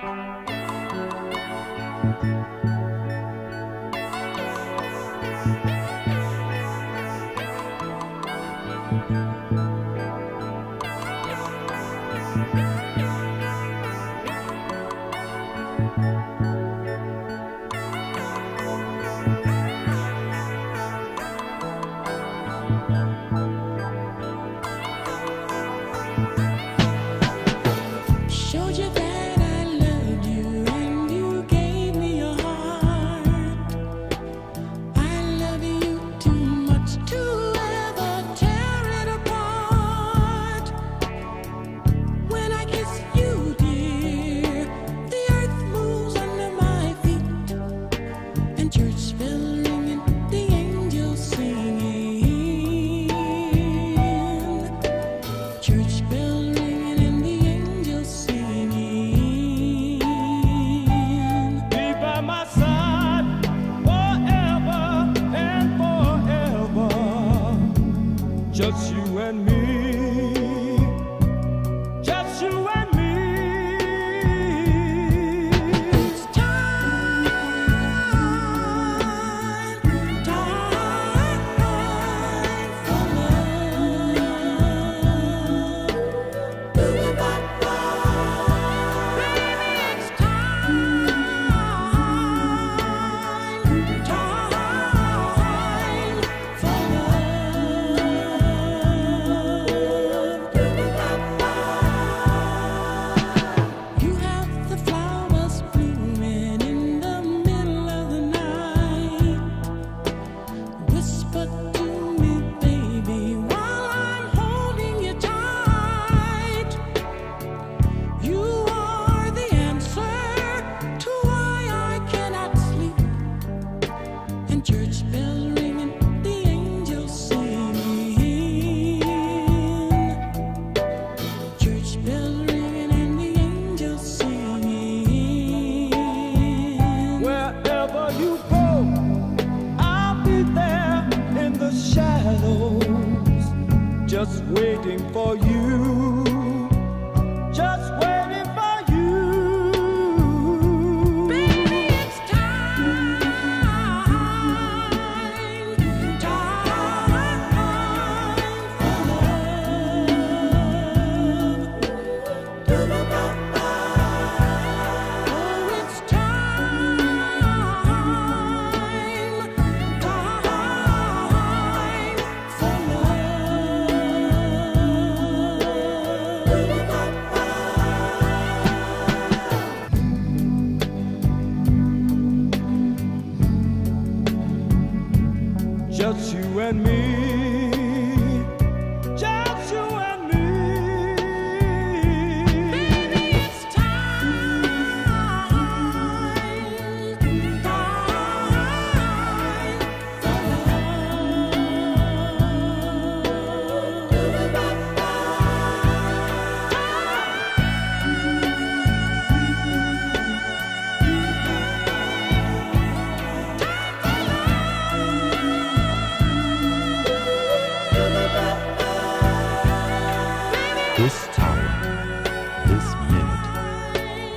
Thank you. just waiting for you. just you and me.